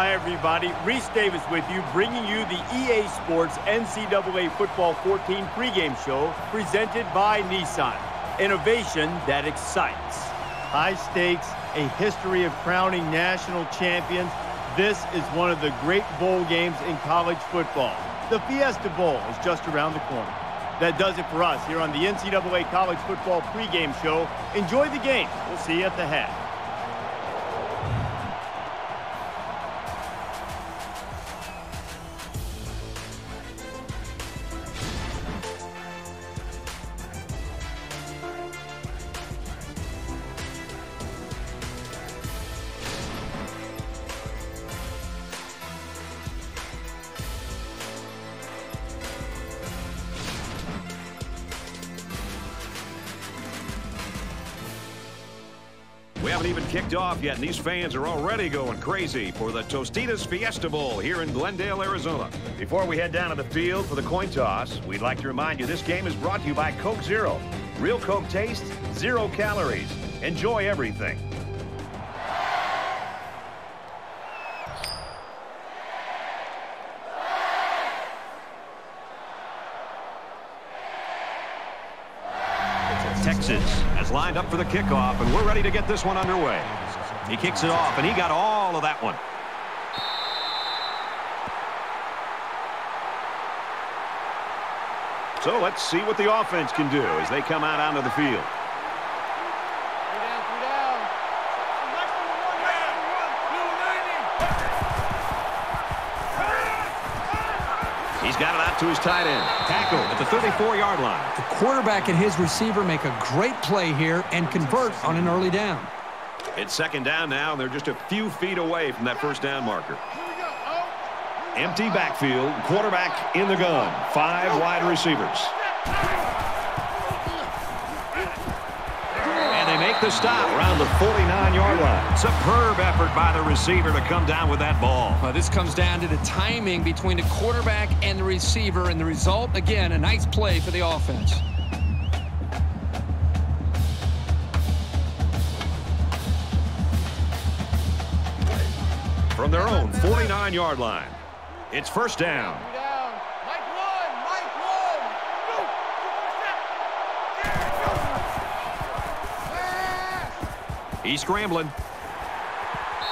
Hi, everybody. Rece Davis with you, bringing you the EA Sports NCAA Football 14 pregame show presented by Nissan. Innovation that excites. High stakes, a history of crowning national champions. This is one of the great bowl games in college football. The Fiesta Bowl is just around the corner. That does it for us here on the NCAA College Football pregame show. Enjoy the game. We'll see you at the half. We haven't even kicked off yet, and these fans are already going crazy for the Tostitos Fiesta Bowl here in Glendale, Arizona. Before we head down to the field for the coin toss, we'd like to remind you this game is brought to you by Coke Zero. Real Coke taste, zero calories. Enjoy everything. Lined up for the kickoff, and we're ready to get this one underway. He kicks it off, and he got all of that one. So let's see what the offense can do as they come out onto the field. To his tight end. Tackle at the 34-yard line. The quarterback and his receiver make a great play here and convert on an early down. It's second down now, and they're just a few feet away from that first down marker. Empty backfield, quarterback in the gun. Five wide receivers. Make the stop around the 49-yard line. Superb effort by the receiver to come down with that ball. Well, this comes down to the timing between the quarterback and the receiver, and the result, again, a nice play for the offense. From their own 49-yard line. It's first down. He's scrambling.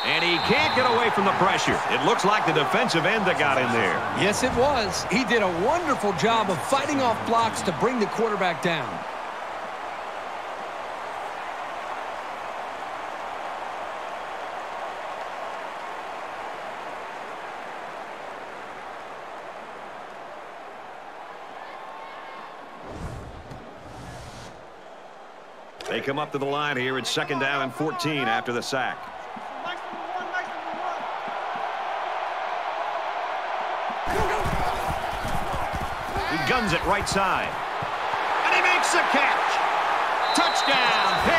And he can't get away from the pressure. It looks like the defensive end that got in there. Yes, it was. He did a wonderful job of fighting off blocks to bring the quarterback down. Come up to the line here. It's second down and 14 after the sack. He guns it right side. And he makes the catch. Touchdown,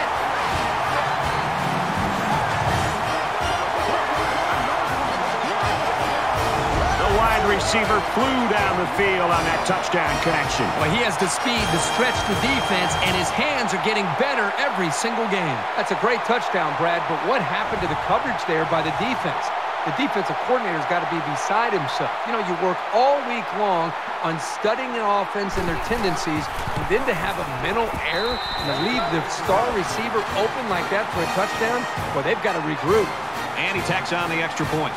receiver flew down the field on that touchdown connection. Well, he has the speed to stretch the defense, and his hands are getting better every single game. That's a great touchdown, Brad, but what happened to the coverage there by the defense? The defensive coordinator's got to be beside himself. You know, you work all week long on studying an offense and their tendencies, and then to have a mental error and to leave the star receiver open like that for a touchdown, well, they've got to regroup. And he tacks on the extra point.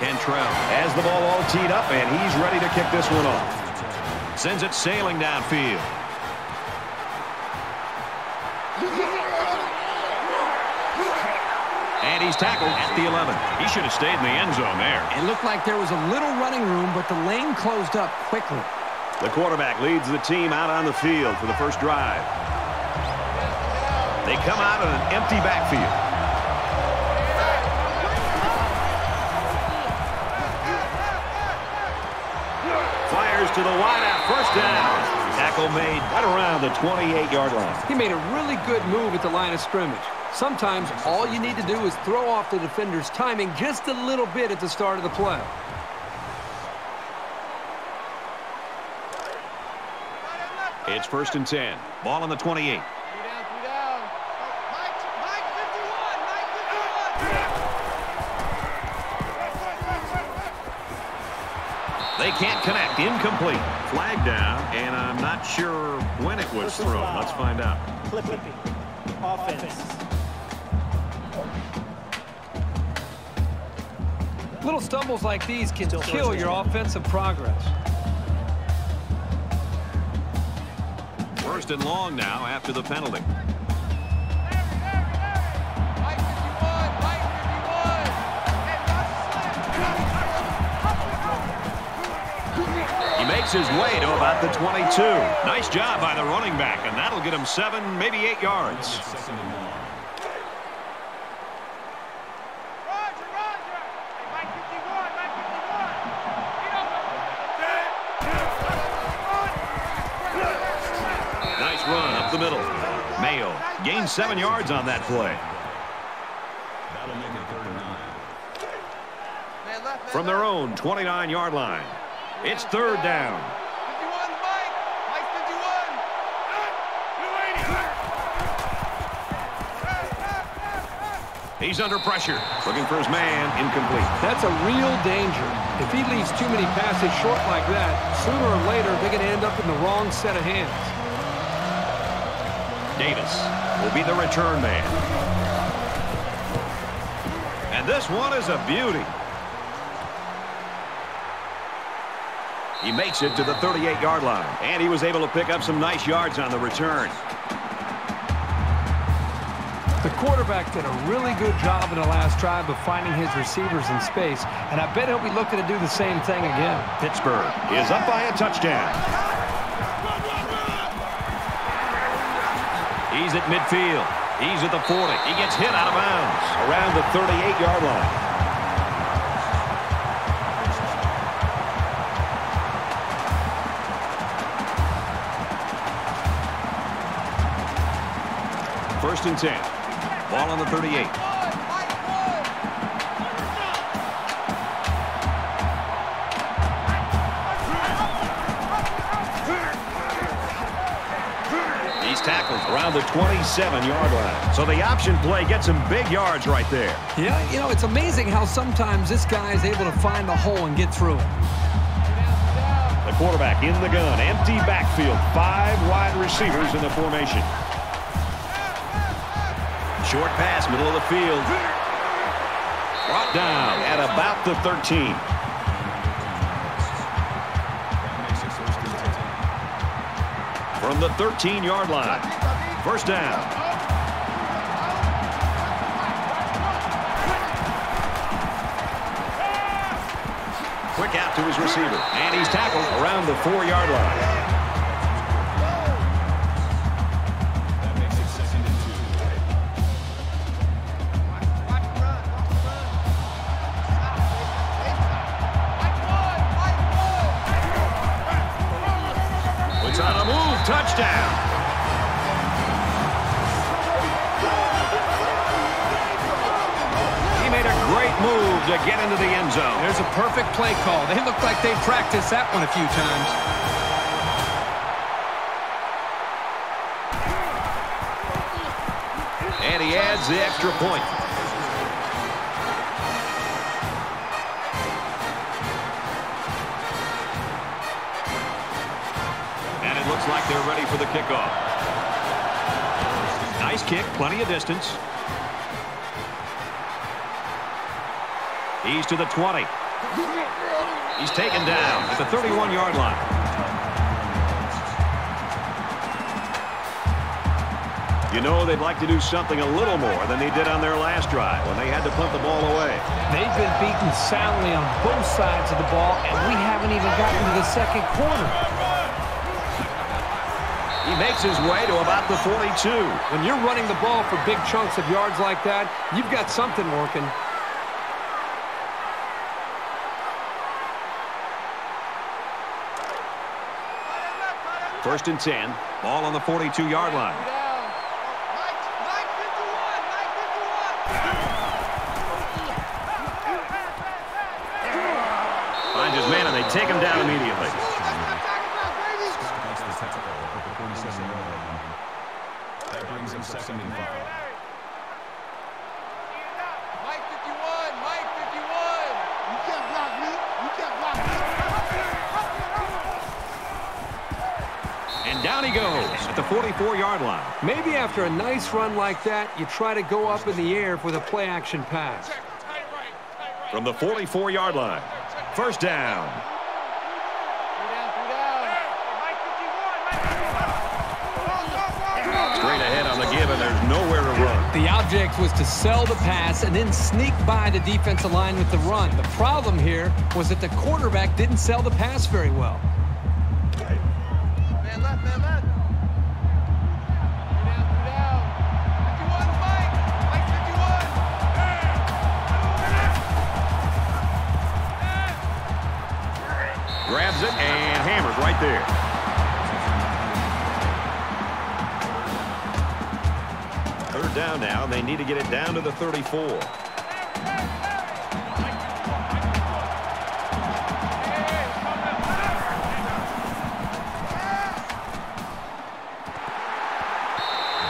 Cantrell has the ball all teed up, and he's ready to kick this one off. Sends it sailing downfield. And he's tackled at the 11. He should have stayed in the end zone there. It looked like there was a little running room, but the lane closed up quickly. The quarterback leads the team out on the field for the first drive. They come out in an empty backfield. To the wideout, first down. Tackle made right around the 28-yard line. He made a really good move at the line of scrimmage. Sometimes all you need to do is throw off the defender's timing just a little bit at the start of the play. It's first and 10. Ball on the 28. Incomplete. Flag down, and I'm not sure when it was thrown. Let's find out. Flipping. Offense. Little stumbles like these can kill your offensive progress. First and long now after the penalty. His way to about the 22. Nice job by the running back, and that'll get him seven, maybe eight yards. Nice run up the middle. Mayo gains seven yards on that play. From their own 29-yard line. It's third down. He's under pressure. Looking for his man. Incomplete. That's a real danger. If he leaves too many passes short like that, sooner or later they're going to end up in the wrong set of hands. Davis will be the return man. And this one is a beauty. He makes it to the 38-yard line. And he was able to pick up some nice yards on the return. The quarterback did a really good job in the last drive of finding his receivers in space, and I bet he'll be looking to do the same thing again. Pittsburgh is up by a touchdown. He's at midfield. He's at the 40. He gets hit out of bounds around the 38-yard line. 10. Ball on the 38. He's tackled around the 27-yard line. So the option play gets some big yards right there. Yeah, you know, it's amazing how sometimes this guy is able to find the hole and get through it. The quarterback in the gun. Empty backfield. Five wide receivers in the formation. Short pass, middle of the field. Brought down at about the 13. From the 13-yard line. First down. Quick out to his receiver. And he's tackled around the four-yard line. That one a few times. And he adds the extra point. And it looks like they're ready for the kickoff. Nice kick, plenty of distance. He's to the 20. He's taken down at the 31-yard line. You know they'd like to do something a little more than they did on their last drive when they had to punt the ball away. They've been beaten soundly on both sides of the ball, and we haven't even gotten to the second quarter. He makes his way to about the 42. When you're running the ball for big chunks of yards like that, you've got something working. First and 10. Ball on the 42-yard line. Finds his man, and they take him down immediately. second and five. Mike 51, Mike 51. You can't block me. You can't block me. And down he goes 44-yard line. Maybe after a nice run like that, you try to go up in the air for the play-action pass. From the 44-yard line, first down. Straight ahead on the give, and there's nowhere to run. The object was to sell the pass and then sneak by the defensive line with the run. The problem here was that the quarterback didn't sell the pass very well. Need to get it down to the 34.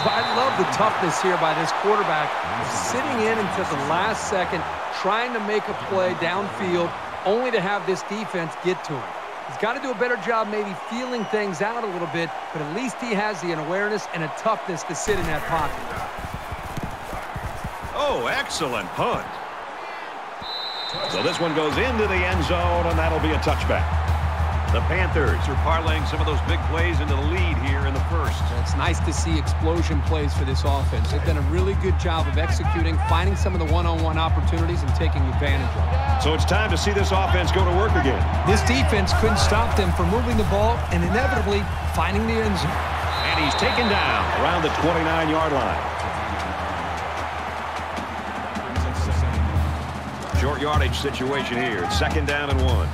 I love the toughness here by this quarterback. Sitting in until the last second, trying to make a play downfield, only to have this defense get to him. He's got to do a better job maybe feeling things out a little bit, but at least he has the awareness and a toughness to sit in that pocket. Oh, excellent punt. So this one goes into the end zone, and that'll be a touchback. The Panthers are parlaying some of those big plays into the lead here in the first. It's nice to see explosion plays for this offense. They've done a really good job of executing, finding some of the one-on-one -on -one opportunities and taking advantage of it. So it's time to see this offense go to work again. This defense couldn't stop them from moving the ball and inevitably finding the end zone. And he's taken down around the 29-yard line. Yardage situation here. It's Second down and one.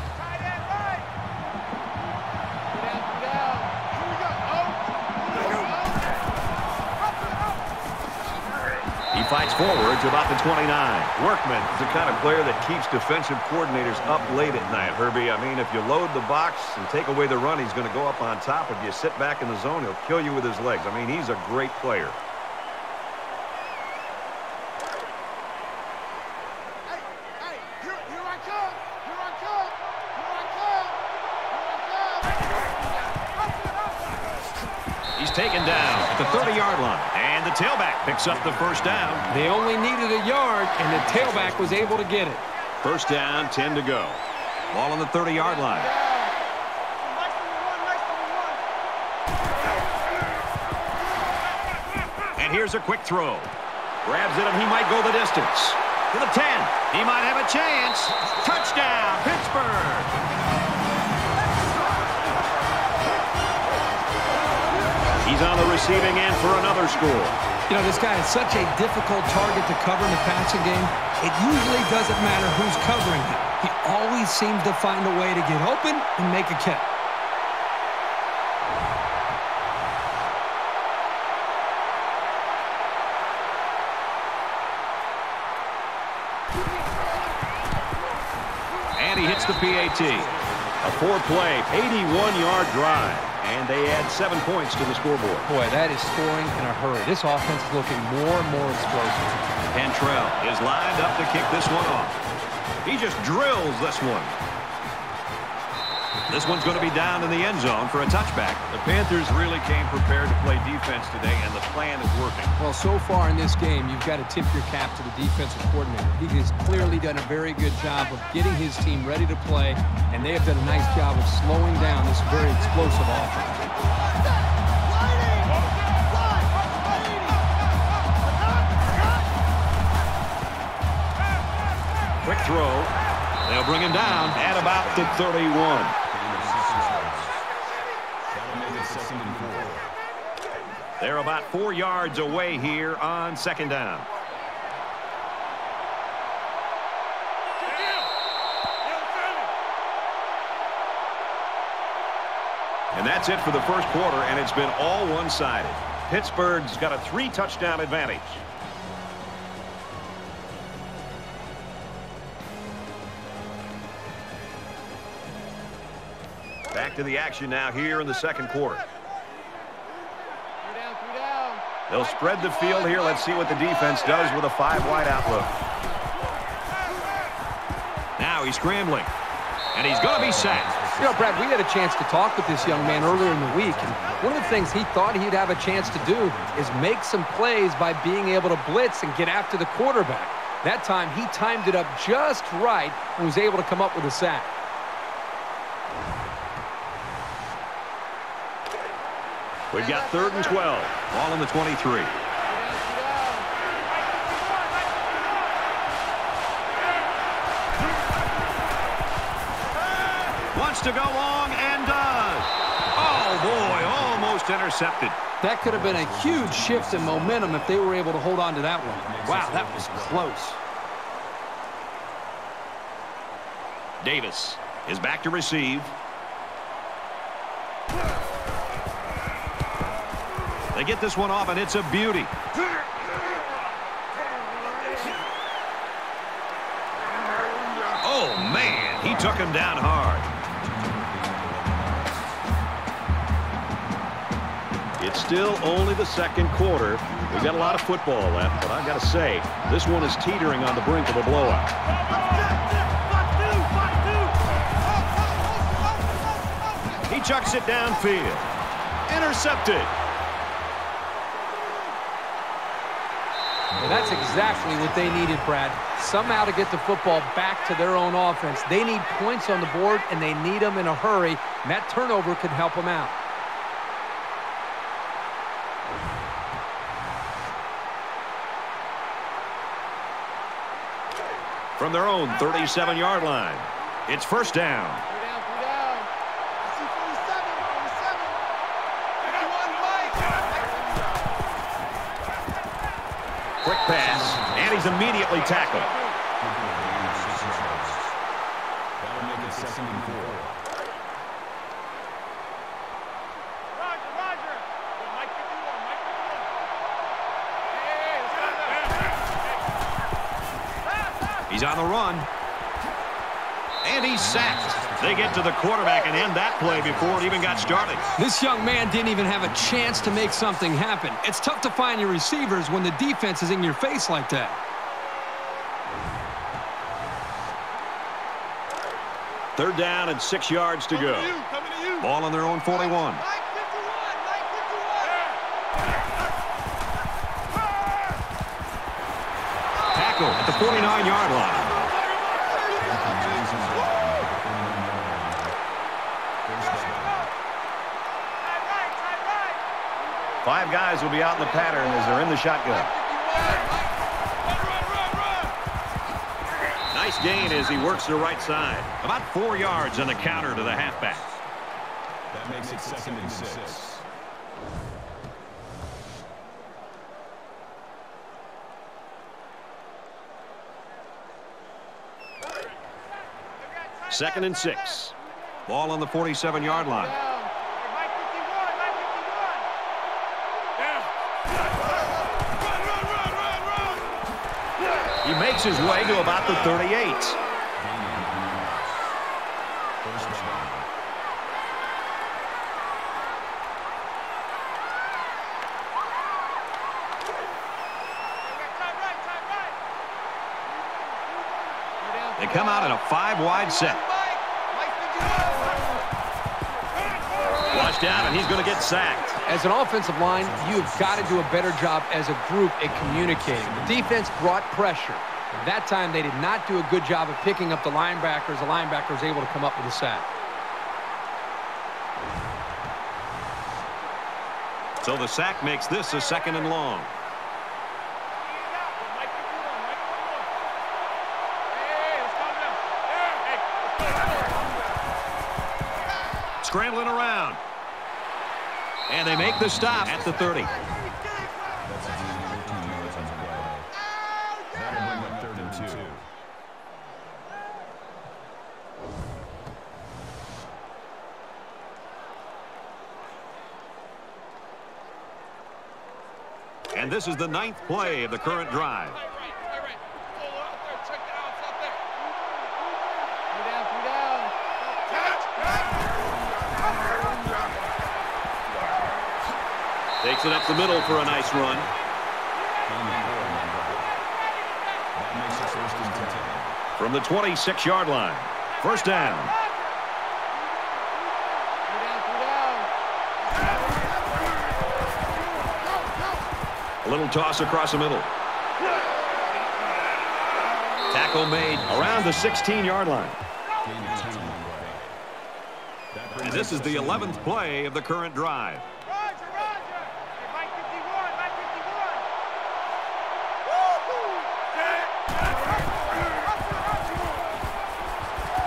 He fights forward to about the 29. Workman is the kind of player that keeps defensive coordinators up late at night, Herbie. I mean, if you load the box and take away the run, he's going to go up on top. If you sit back in the zone, he'll kill you with his legs. I mean, he's a great player. He's taken down at the 30-yard line. And the tailback picks up the first down. They only needed a yard, and the tailback was able to get it. First down, 10 to go. Ball on the 30-yard line. And here's a quick throw. Grabs it, and he might go the distance. To the 10. He might have a chance. Touchdown, Pittsburgh. He's on the receiving end for another score. You know, this guy is such a difficult target to cover in the passing game. It usually doesn't matter who's covering him. He always seems to find a way to get open and make a catch. And he hits the PAT. A four-play, 81-yard drive. And they add seven points to the scoreboard. Boy, that is scoring in a hurry. This offense is looking more and more explosive. Cantrell is lined up to kick this one off. He just drills this one. This one's going to be down in the end zone for a touchback. The Panthers really came prepared to play defense today, and the plan is working. Well, so far in this game, you've got to tip your cap to the defensive coordinator. He has clearly done a very good job of getting his team ready to play, and they have done a nice job of slowing down this very explosive offense. Quick throw. They'll bring him down at about the 31. They're about four yards away here on second down. And that's it for the first quarter, and it's been all one-sided. Pittsburgh's got a three-touchdown advantage. Back to the action now here in the second quarter. They'll spread the field here. Let's see what the defense does with a five-wide outlook. Now he's scrambling. And he's going to be sacked. You know, Brad, we had a chance to talk with this young man earlier in the week, and one of the things he thought he'd have a chance to do is make some plays by being able to blitz and get after the quarterback. That time, he timed it up just right and was able to come up with a sack. We've got third and 12. Ball in the 23. Wants to go long and does. Oh, boy, almost intercepted. That could have been a huge shift in momentum if they were able to hold on to that one. Wow, that was close. Davis is back to receive. Get this one off, and it's a beauty. Oh, man, he took him down hard. It's still only the second quarter. We've got a lot of football left, but I've got to say, this one is teetering on the brink of a blowout. He chucks it downfield. Intercepted. And that's exactly what they needed, Brad. Somehow to get the football back to their own offense. They need points on the board, and they need them in a hurry. And that turnover could help them out. From their own 37-yard line, it's first down. Immediately tackled. He's on the run. And he's sacked. They get to the quarterback and end that play before it even got started. This young man didn't even have a chance to make something happen. It's tough to find your receivers when the defense is in your face like that. Third down and six yards to go. Ball on their own 41. Tackle at the 49-yard line. Five guys will be out in the pattern as they're in the shotgun. Nice gain as he works the right side. About four yards on the counter to the halfback. That makes it second and six. Second and six. Ball on the 47-yard line. He makes his way to about the 38. They come out in a five-wide set. Watched out, and he's going to get sacked. As an offensive line, you've got to do a better job as a group at communicating. The defense brought pressure. That time, they did not do a good job of picking up the linebackers. The linebacker was able to come up with a sack. So the sack makes this a second and long. Scrambling around. And they make the stop at the 30. This is the ninth play of the current drive. Takes it up the middle for a nice run. That makes it first and ten. From the 26-yard line. First down. Little toss across the middle. Tackle made around the 16-yard line. And this is the 11th play of the current drive.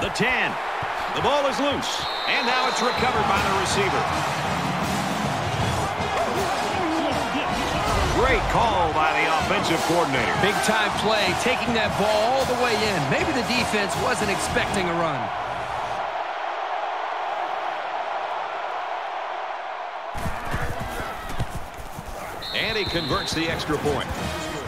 The 10. The ball is loose. And now it's recovered by the receiver. Great call by the offensive coordinator. Big time play, taking that ball all the way in. Maybe the defense wasn't expecting a run. And he converts the extra point.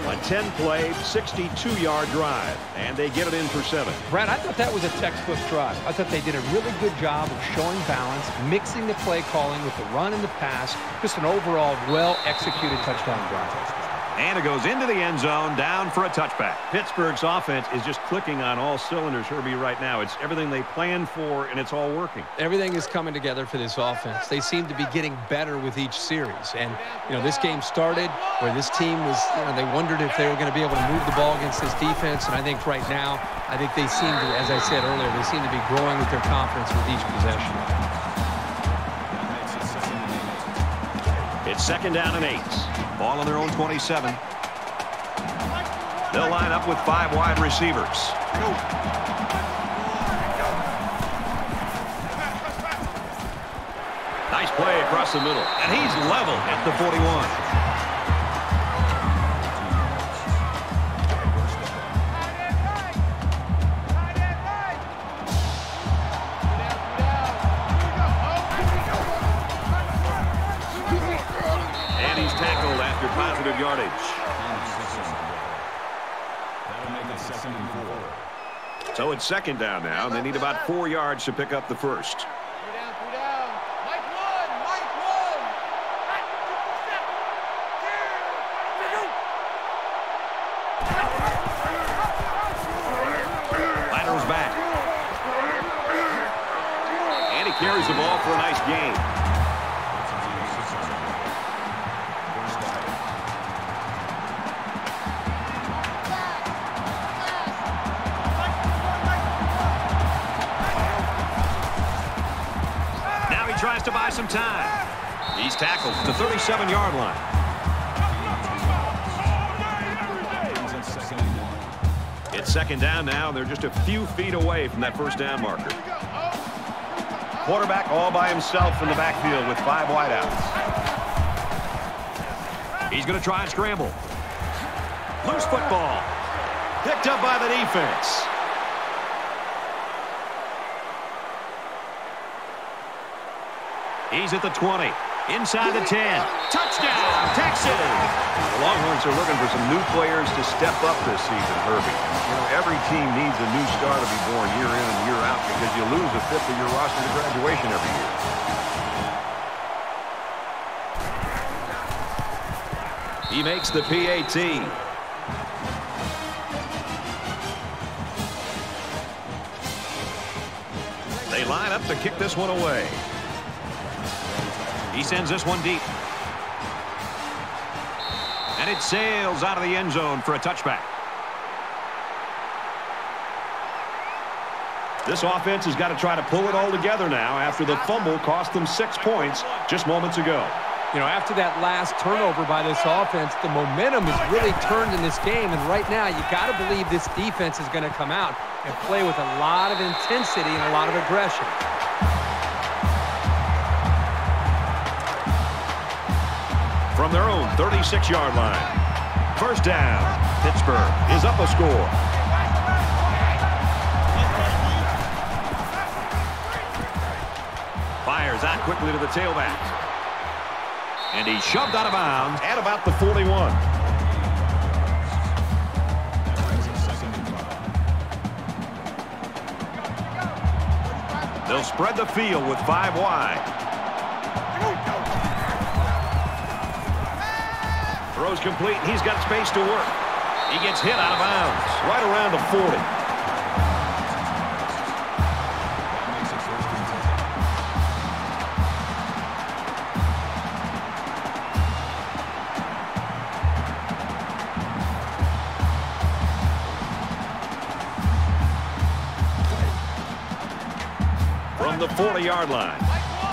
A 10-play, 62-yard drive, and they get it in for seven. Brad, I thought that was a textbook drive. I thought they did a really good job of showing balance, mixing the play calling with the run and the pass. Just an overall well-executed touchdown drive. And it goes into the end zone, down for a touchback. Pittsburgh's offense is just clicking on all cylinders, Herbie, right now. It's everything they planned for, and it's all working. Everything is coming together for this offense. They seem to be getting better with each series. And, you know, this game started where this team was, you know, they wondered if they were going to be able to move the ball against this defense. And I think right now, I think they seem to, as I said earlier, they seem to be growing with their confidence with each possession. Second down and eight. Ball on their own 27. They'll line up with five wide receivers. Nice play across the middle. And he's level at the 41. Second down now, and they need about four yards to pick up the first. Few feet away from that first down marker. Quarterback all by himself in the backfield with five wideouts. He's going to try and scramble. Loose football. Picked up by the defense. He's at the 20. Inside the 10. Touchdown, Texas! The Longhorns are looking for some new players to step up this season, Herbie. You know, every team needs a new star to be born year in and year out because you lose a fifth of your roster to graduation every year. He makes the PAT. They line up to kick this one away. He sends this one deep. And it sails out of the end zone for a touchback. This offense has got to try to pull it all together now after the fumble cost them six points just moments ago. You know, after that last turnover by this offense, the momentum is really turned in this game. And right now, you got to believe this defense is going to come out and play with a lot of intensity and a lot of aggression. From their own 36-yard line. First down. Pittsburgh is up a score. Fires out quickly to the tailback. And he's shoved out of bounds at about the 41. They'll spread the field with five wide. throw is complete, and he's got space to work. He gets hit out of bounds, right around the 40. From the 40-yard line,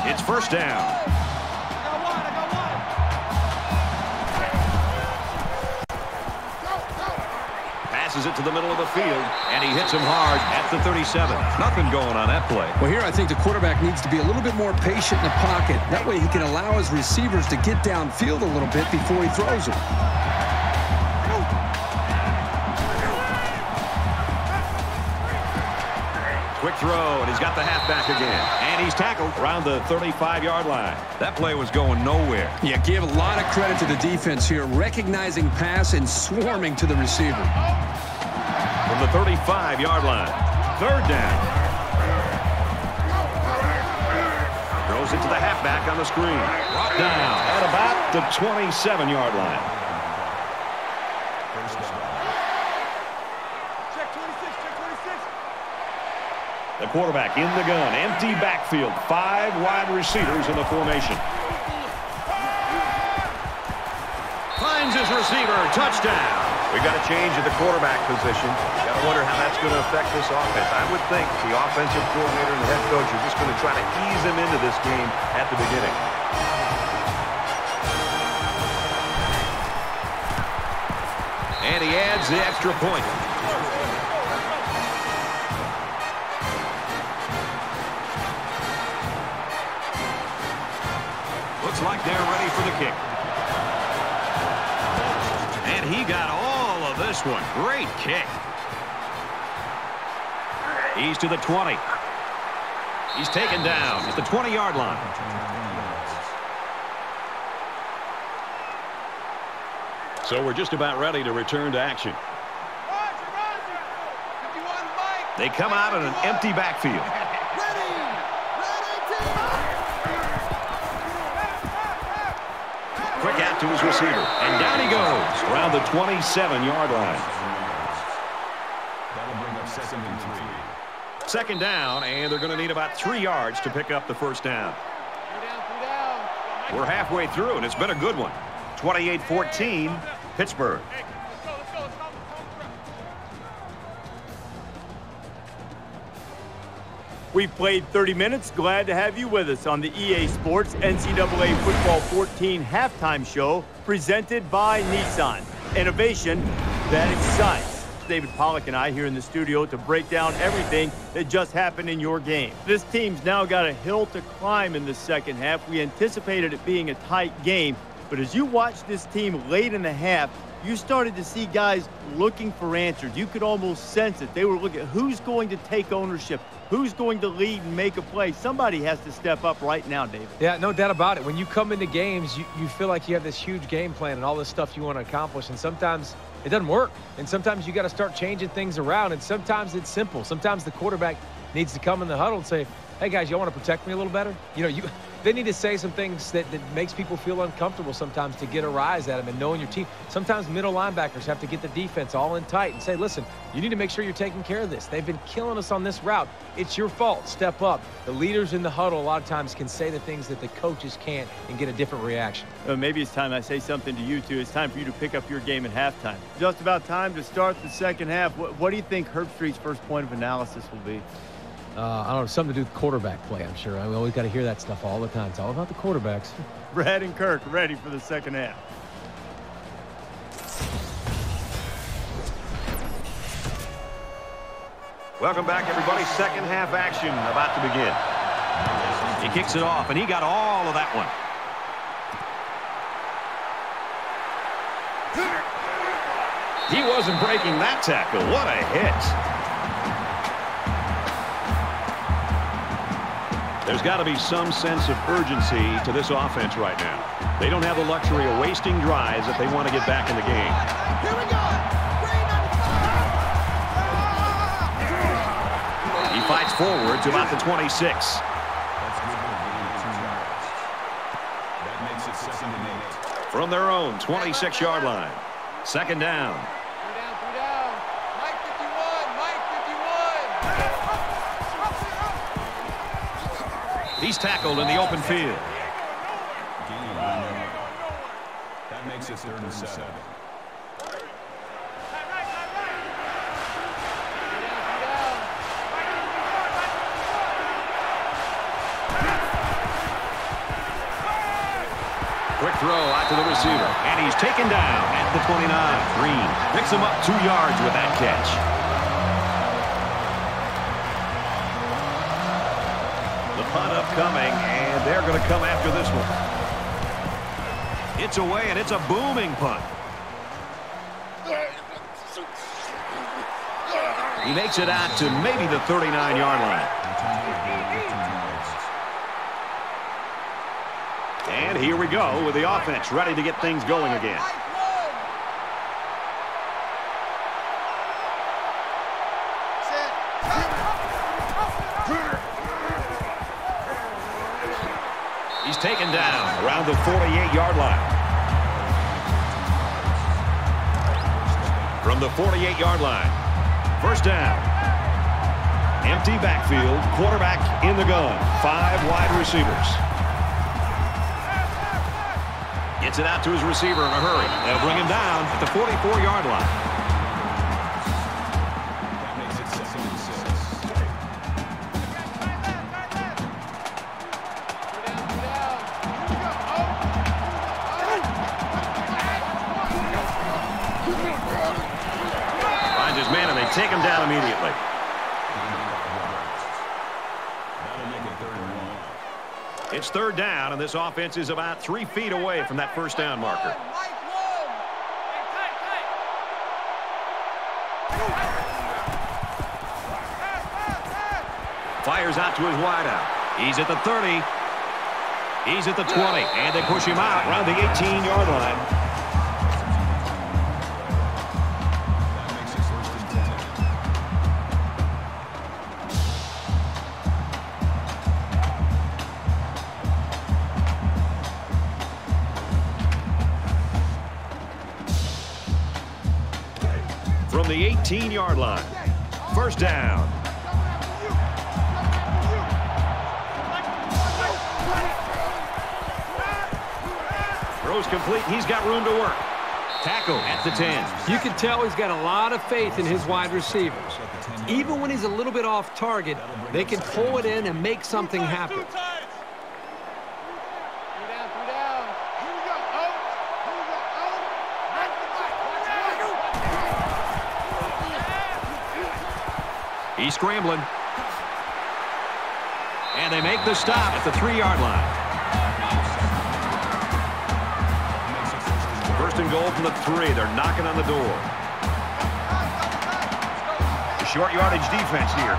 it's first down. It to the middle of the field, and he hits him hard at the 37. Nothing going on that play. Well, here I think the quarterback needs to be a little bit more patient in the pocket. That way he can allow his receivers to get downfield a little bit before he throws them. Quick throw, and he's got the halfback again. And he's tackled around the 35-yard line. That play was going nowhere. Yeah, give a lot of credit to the defense here, recognizing pass and swarming to the receiver. From the 35-yard line, third down. Throws it to the halfback on the screen. Brought down at about the 27-yard line. The quarterback in the gun. Empty backfield. Five wide receivers in the formation. Finds his receiver. Touchdown. We've got a change at the quarterback position. Got to wonder how that's going to affect this offense. I would think the offensive coordinator and the head coach are just going to try to ease him into this game at the beginning. And he adds the extra point. Looks like they're ready for the kick. And he got all this one. Great kick. He's to the 20. He's taken down at the 20-yard line. So we're just about ready to return to action. They come out in an empty backfield. To his receiver. And down he goes around the 27-yard line. That'll bring up second and three. Second down, and they're going to need about three yards to pick up the first down. We're halfway through, and it's been a good one. 28-14, Pittsburgh. We've played 30 minutes. Glad to have you with us on the EA Sports NCAA Football 14 halftime show presented by Nissan. Innovation that excites. David Pollack and I here in the studio to break down everything that just happened in your game. This team's now got a hill to climb in the second half. We anticipated it being a tight game, but as you watch this team late in the half, you started to see guys looking for answers. You could almost sense it. They were looking at who's going to take ownership, who's going to lead and make a play. Somebody has to step up right now, David. Yeah, no doubt about it. When you come into games, you, you feel like you have this huge game plan and all this stuff you want to accomplish, and sometimes it doesn't work. And sometimes you got to start changing things around, and sometimes it's simple. Sometimes the quarterback needs to come in the huddle and say, hey, guys, y'all want to protect me a little better? You know, you they need to say some things that, that makes people feel uncomfortable sometimes to get a rise at them and knowing your team. Sometimes middle linebackers have to get the defense all in tight and say, listen, you need to make sure you're taking care of this. They've been killing us on this route. It's your fault. Step up. The leaders in the huddle a lot of times can say the things that the coaches can't and get a different reaction. Uh, maybe it's time I say something to you, too. It's time for you to pick up your game at halftime. Just about time to start the second half. What, what do you think Herbstreit's first point of analysis will be? Uh, I don't know, something to do with quarterback play, I'm sure. I mean, we always got to hear that stuff all the time. It's all about the quarterbacks. Brad and Kirk ready for the second half. Welcome back, everybody. Second half action about to begin. He kicks it off, and he got all of that one. He wasn't breaking that tackle. What a hit. There's got to be some sense of urgency to this offense right now. They don't have the luxury of wasting drives if they want to get back in the game. Here we go. Ah! He fights forward to about the 26. That's good for a gain of two yards. That makes it second and eight. From their own 26-yard line. Second down, He's tackled in the open field. That makes it third and seven. Quick throw out to the receiver, and he's taken down at the 29. Green picks him up two yards with that catch. Upcoming, and they're going to come after this one. It's away, and it's a booming punt. He makes it out to maybe the 39-yard line. And here we go with the offense ready to get things going again. From the 48-yard line, first down. Empty backfield, quarterback in the gun, five wide receivers. Gets it out to his receiver in a hurry. They'll bring him down at the 44-yard line. This offense is about three feet away from that first down marker. Fires out to his wideout. He's at the 30. He's at the 20. And they push him out around the 18-yard line. First down. Throws complete. He's got room to work. Tackle at the 10. You can tell he's got a lot of faith in his wide receivers. Even when he's a little bit off target, they can pull it in and make something happen. He's scrambling. And they make the stop at the three-yard line. First and goal from the three. They're knocking on the door. Short yardage defense here.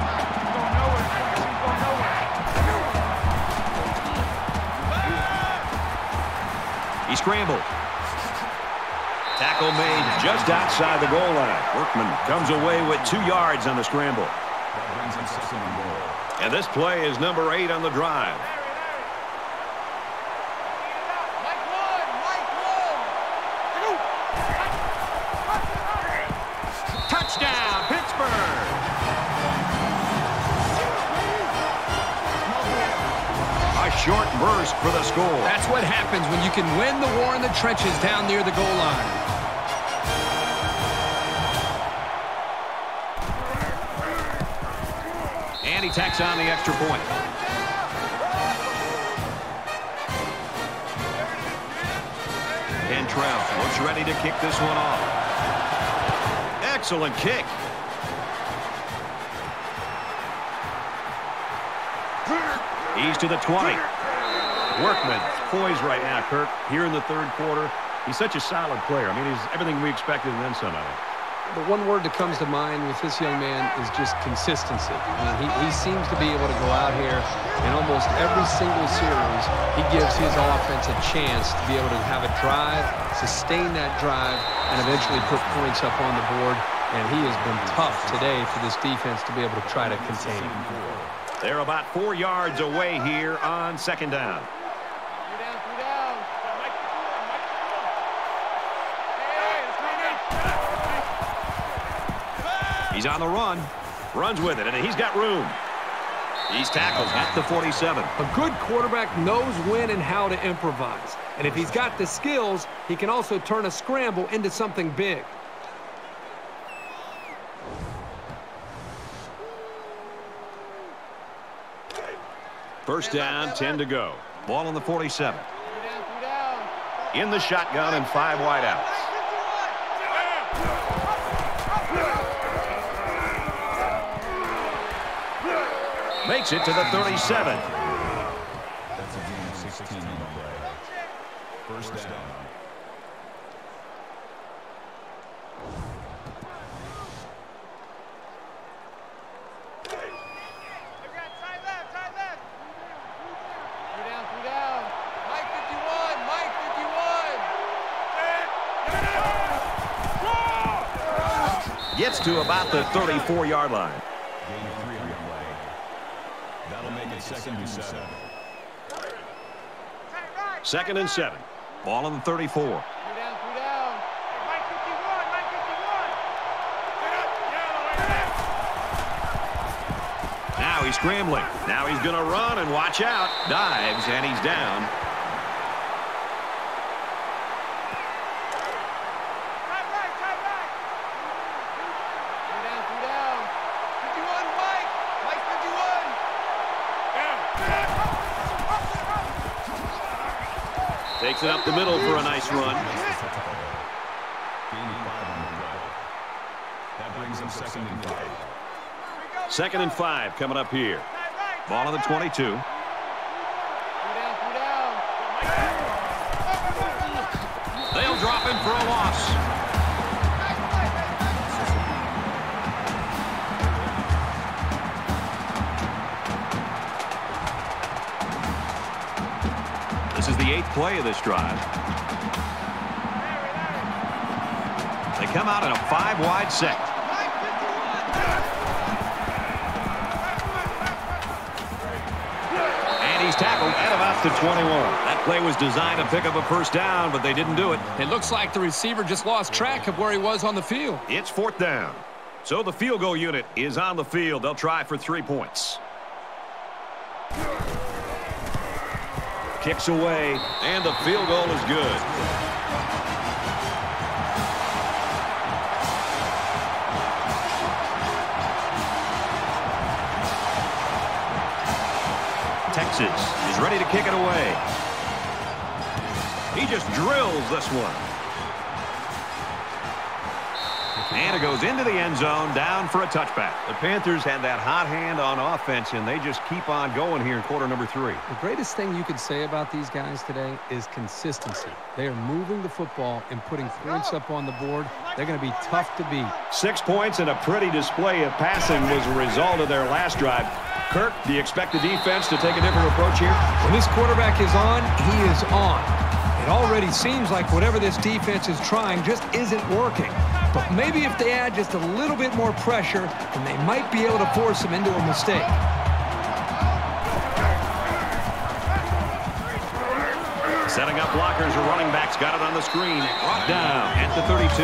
He scrambled. Tackle made just outside the goal line. Workman comes away with two yards on the scramble. That brings him second and goal. And this play is number eight on the drive. Touchdown, Pittsburgh! A short burst for the score. That's what happens when you can win the war in the trenches down near the goal line. He tacks on the extra point. Cantrell looks ready to kick this one off. Excellent kick. He's to the 20. Workman poised right now, Kirk, here in the third quarter. He's such a solid player. I mean, he's everything we expected and then some of it. The one word that comes to mind with this young man is just consistency. I mean, he, he seems to be able to go out here in almost every single series. He gives his offense a chance to be able to have a drive, sustain that drive, and eventually put points up on the board. And he has been tough today for this defense to be able to try to contain. They're about four yards away here on second down. He's on the run. Runs with it, and he's got room. He's tackled at the 47. A good quarterback knows when and how to improvise. And if he's got the skills, he can also turn a scramble into something big. First down, 10 to go. Ball on the 47. in the shotgun and five wideouts. Makes it to the 37. That's a gain of 16 on the play. First down. Three down, three down. Mike 51, Mike 51. Gets to about the 34-yard line. Gain of three on the play. That'll make it second and seven. Second and seven. Ball on the 34. Three down, three down. Now he's scrambling. Now he's going to run and watch out. Dives, and he's down. Three down, three down. 51, Mike. Mike 51. Takes it up the middle for a nice run. Gain of five on the play. That brings him second and five. Second and five coming up here. Ball on the 22. Three down, three down. They'll drop him for a loss. Is the eighth play of this drive. They come out in a five-wide set. And he's tackled at about the 21. That play was designed to pick up a first down, but they didn't do it. It looks like the receiver just lost track of where he was on the field. It's fourth down. So the field goal unit is on the field. They'll try for three points. Kicks away, and the field goal is good. Texas is ready to kick it away. He just drills this one. And it goes into the end zone, down for a touchback. The Panthers had that hot hand on offense, and they just keep on going here in quarter number three. The greatest thing you could say about these guys today is consistency. They are moving the football and putting points up on the board. They're going to be tough to beat. Six points and a pretty display of passing was a result of their last drive. Kirk, do you expect the defense to take a different approach here? When this quarterback is on, he is on. It already seems like whatever this defense is trying just isn't working. But maybe if they add just a little bit more pressure, then they might be able to force them into a mistake. Setting up blockers or running backs. Got it on the screen. Brought down at the 32.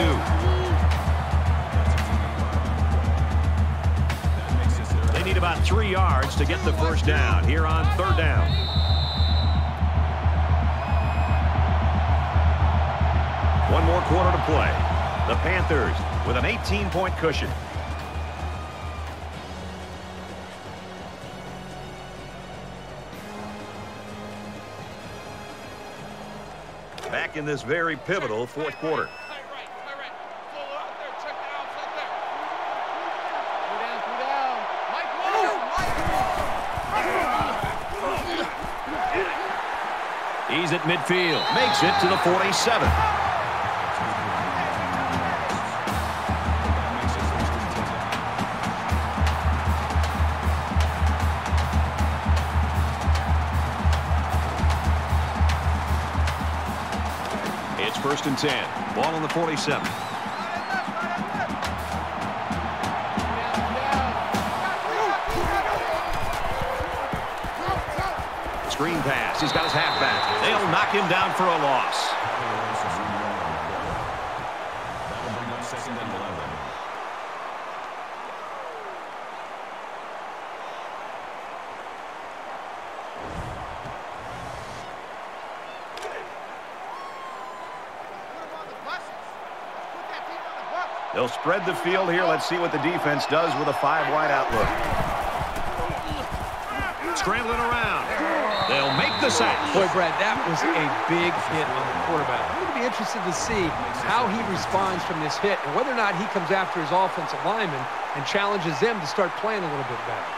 They need about three yards to get the first down here on third down. One more quarter to play. The Panthers with an 18-point cushion. Back in this very pivotal fourth quarter. Tight right, tight right. Solo out there. Check that outside there. Three down, three down. Mike one. He's at midfield. Makes it to the 47. And 10. Ball on the 47. Screen pass. He's got his halfback. They'll knock him down for a loss. That'll bring up second and 11. They'll spread the field here. Let's see what the defense does with a five wide outlook. Scrambling around. They'll make the sack. Boy, Brad, that was a big hit on the quarterback. I'm going to be interested to see how he responds from this hit and whether or not he comes after his offensive lineman and challenges them to start playing a little bit better.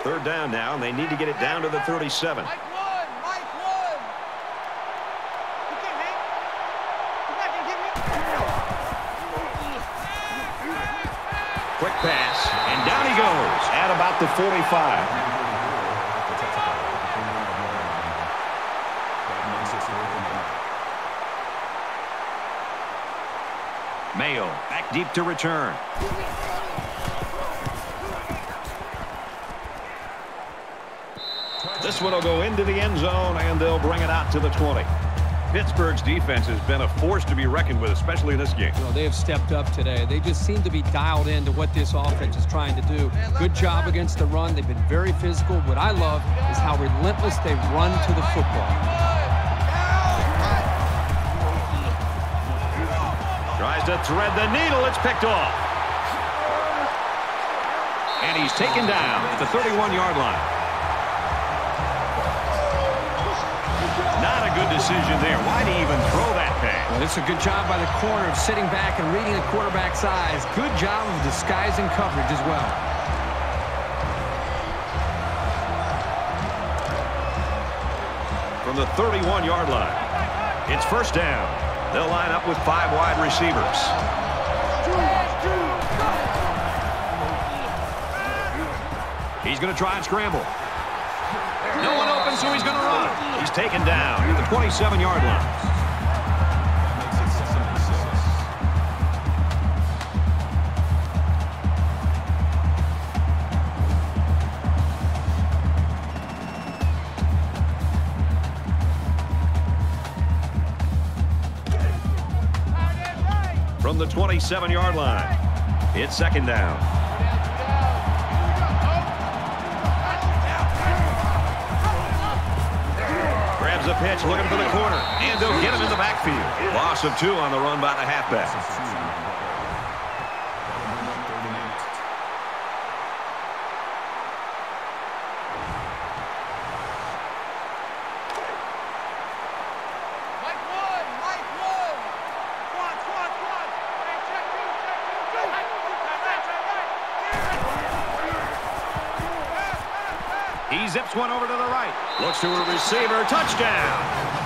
Third down now, and they need to get it down to the 37. At the 45. That makes it fourth and eight. Mayo back deep to return. This one will go into the end zone, and they'll bring it out to the 20. Pittsburgh's defense has been a force to be reckoned with, especially in this game. You know, they have stepped up today. They just seem to be dialed into what this offense is trying to do. Good job against the run. They've been very physical. What I love is how relentless they run to the football. Tries to thread the needle. It's picked off. And he's taken down at the 31-yard line. Decision there. Why'd he even throw that pass? Well, it's a good job by the corner of sitting back and reading the quarterback's eyes. Good job of disguising coverage as well. From the 31-yard line. It's first down. They'll line up with five wide receivers. He's going to try and scramble. No one open, so he's going to run. He's taken down at the 27-yard line. From the 27-yard line. It's second down. The pitch, looking for the corner. And they'll get him in the backfield. Loss of two on the run by the halfback. That'll bring up third and eight. Mike one, over to the right. Looks to a receiver. Touchdown.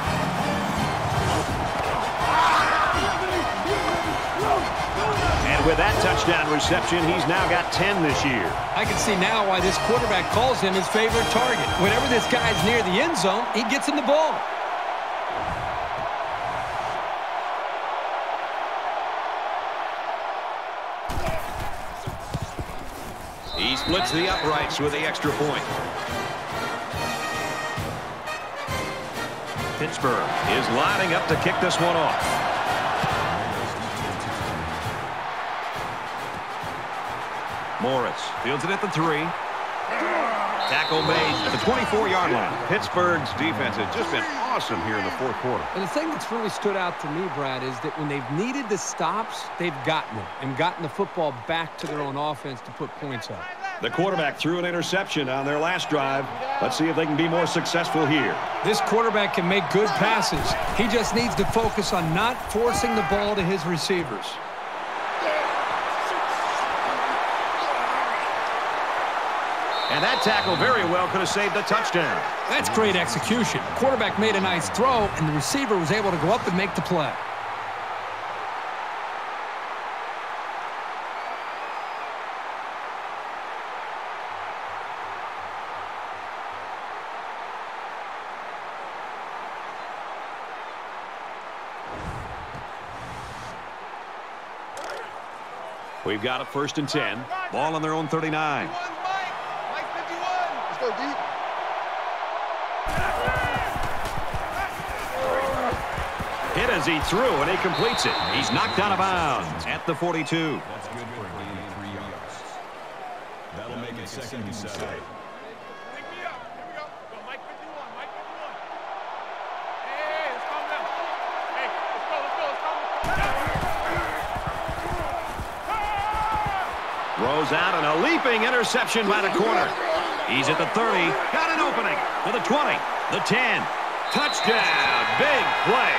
And with that touchdown reception, he's now got 10 this year. I can see now why this quarterback calls him his favorite target. Whenever this guy's near the end zone, he gets him the ball. He splits the uprights with the extra point. Pittsburgh is lining up to kick this one off. Morris fields it at the three. Tackle made at the 24-yard line. Pittsburgh's defense has just been awesome here in the fourth quarter. And the thing that's really stood out to me, Brad, is that when they've needed the stops, they've gotten them and gotten the football back to their own offense to put points up. The quarterback threw an interception on their last drive. Let's see if they can be more successful here. This quarterback can make good passes. He just needs to focus on not forcing the ball to his receivers. And that tackle very well could have saved a touchdown. That's great execution. Quarterback made a nice throw, and the receiver was able to go up and make the play. We've got a first and 10. Ball on their own 39. Mike. Mike 51. Let's go deep. Hit as he threw, and he completes it. He's knocked out of bounds at the 42. That's good for a three yards. That'll make it second and seven. Pick me up. Here we go. Go, Mike 51. Mike 51. Hey, hey, hey, let's calm down. Hey, let's go, let's go, let's calm down. Out and a leaping interception by the corner. He's at the 30. Got an opening to the 20, the 10. Touchdown. Big play.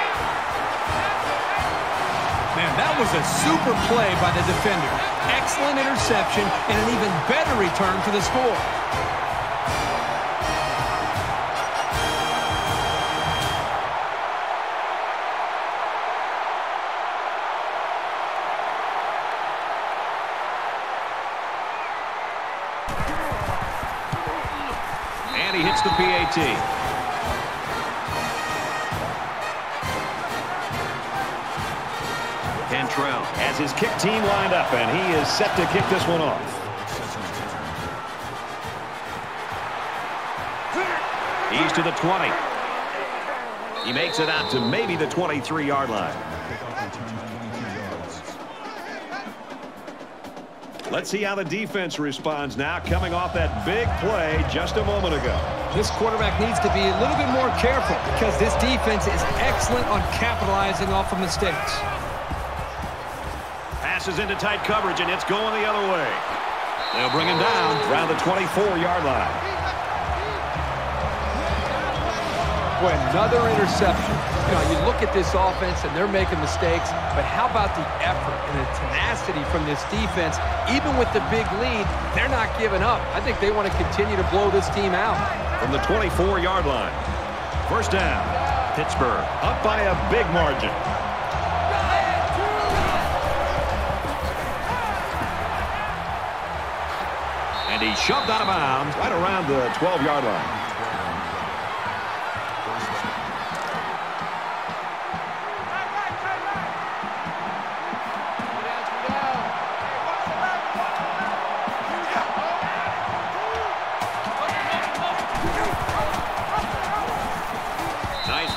Man, that was a super play by the defender. Excellent interception and an even better return for the score. The Cantrell has his kick team lined up, and he is set to kick this one off. He's to the 20. He makes it out to maybe the 23-yard line. Let's see how the defense responds now, coming off that big play just a moment ago. This quarterback needs to be a little bit more careful because this defense is excellent on capitalizing off of mistakes. Passes into tight coverage, and it's going the other way. They'll bring him down around the 24-yard line. Boy, another interception. You know, you look at this offense and they're making mistakes, but how about the effort and the tenacity from this defense? Even with the big lead, they're not giving up. I think they want to continue to blow this team out. From the 24-yard line. First down. Pittsburgh up by a big margin. And he shoved out of bounds right around the 12-yard line.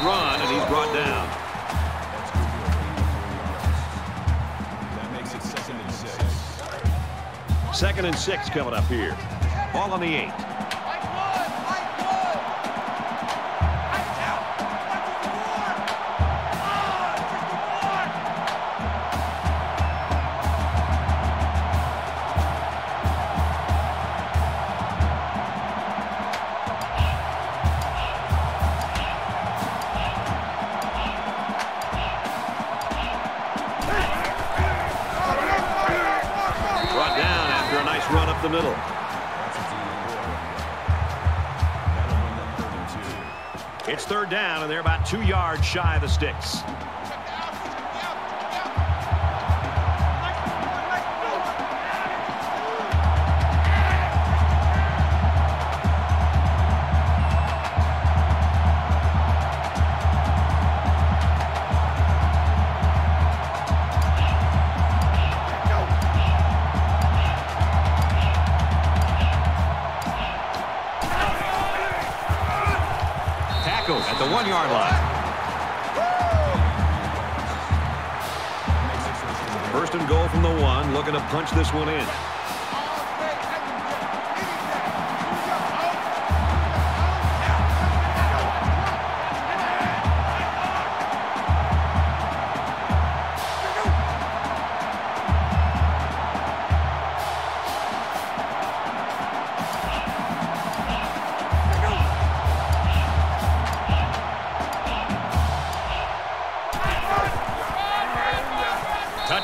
Run, and he's brought down. That makes it second and six. Second and six coming up here. Ball on the eight.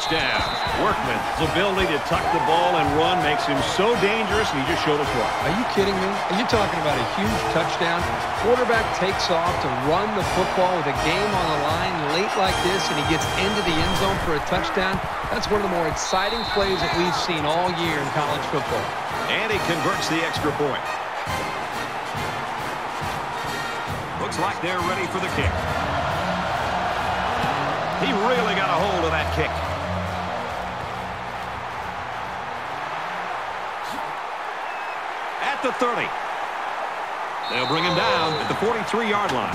Touchdown. Workman's ability to tuck the ball and run makes him so dangerous, and he just showed us why. Are you kidding me? Are you talking about a huge touchdown? Quarterback takes off to run the football with a game on the line late like this, and he gets into the end zone for a touchdown. That's one of the more exciting plays that we've seen all year in college football. And he converts the extra point. Looks like they're ready for the kick. He really got a hold of that kick. At the 30. They'll bring him down at the 43-yard line.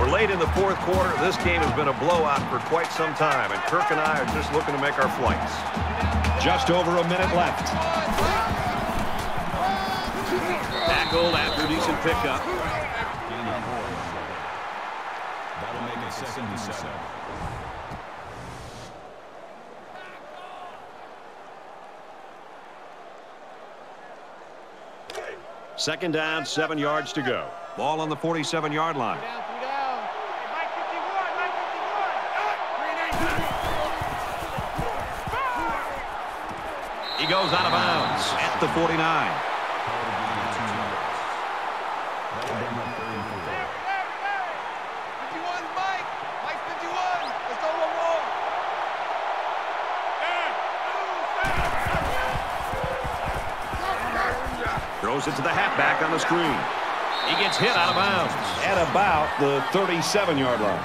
We're late in the fourth quarter. This game has been a blowout for quite some time, and Kirk and I are just looking to make our flights. Just over a minute left. Tackled after decent pickup. That'll make it second seven. Second down, seven yards to go. Ball on the 47-yard line. Down, three down. Hey, Mike 51, Mike 51. He goes out of bounds at the 49. Throws it to the halfback on the screen. He gets hit out of bounds at about the 37-yard line.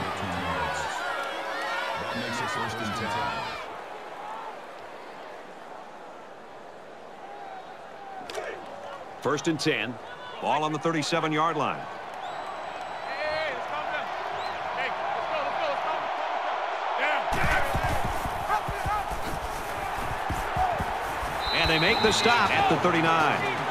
That makes it first and ten. First and 10. Ball on the 37-yard line. Hey, let's calm down. Hey, let's go, let's go, let's calm, calm, calm. Down. And they make the stop at the 39.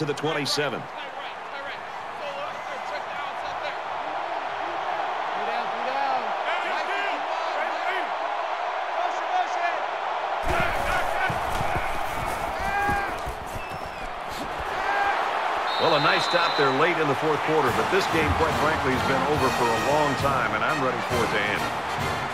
51. Motion, motion. Well, a nice stop there late in the fourth quarter, but this game, quite frankly, has been over for a long time, and I'm ready for it to end.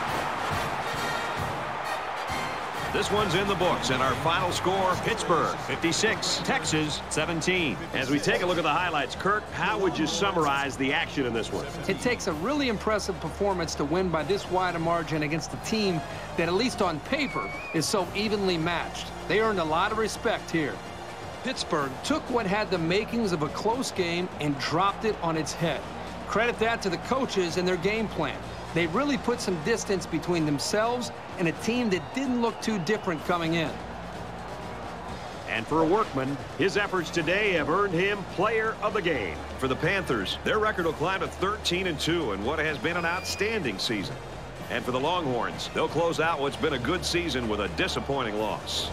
This one's in the books, and our final score, Pittsburgh 56, Texas 17. As we take a look at the highlights, Kirk, how would you summarize the action in this one? It takes a really impressive performance to win by this wide a margin against a team that, at least on paper, is so evenly matched. They earned a lot of respect here. Pittsburgh took what had the makings of a close game and dropped it on its head. Credit that to the coaches and their game plan. They really put some distance between themselves and a team that didn't look too different coming in. And for a workman, his efforts today have earned him player of the game. For the Panthers, their record will climb to 13 and 2 in what has been an outstanding season. And for the Longhorns, they'll close out what's been a good season with a disappointing loss.